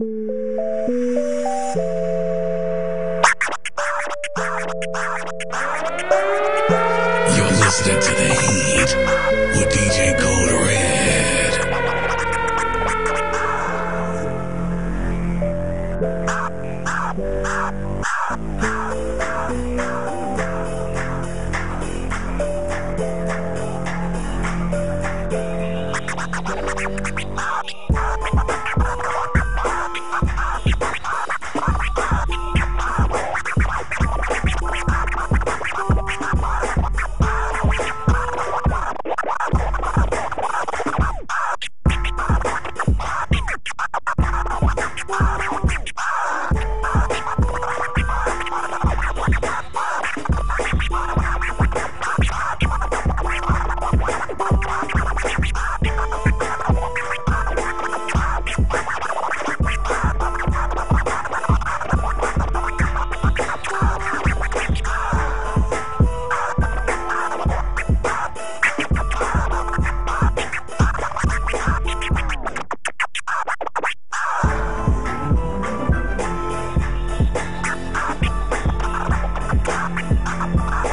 You're listening to The Heat with DJ Kode Ah, ah, ah, ah.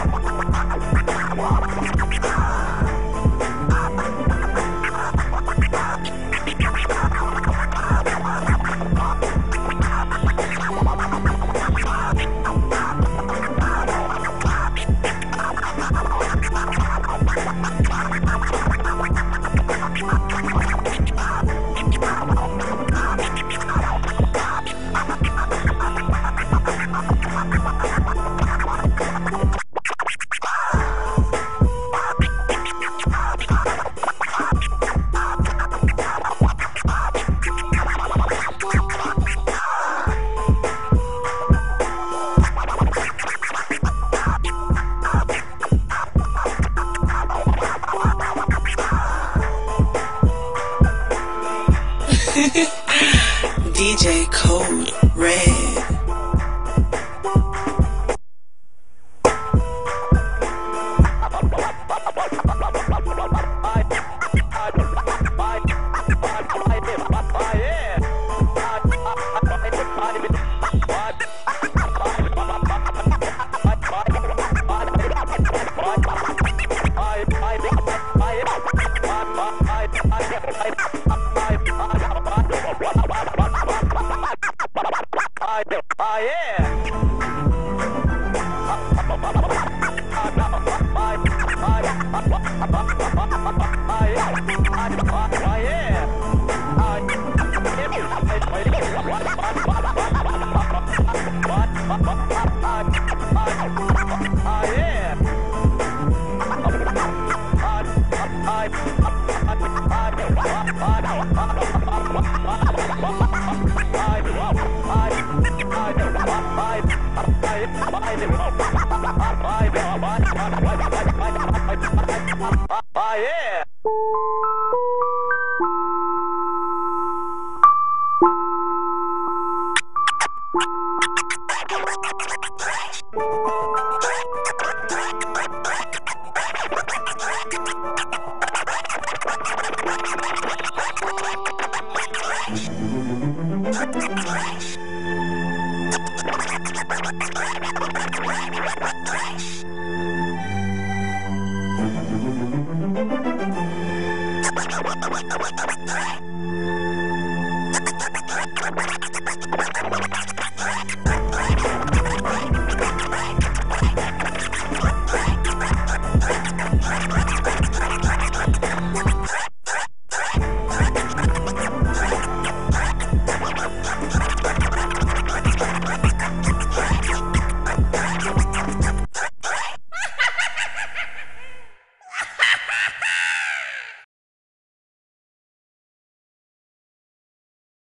DJ Kode I'm Oh, yeah. What the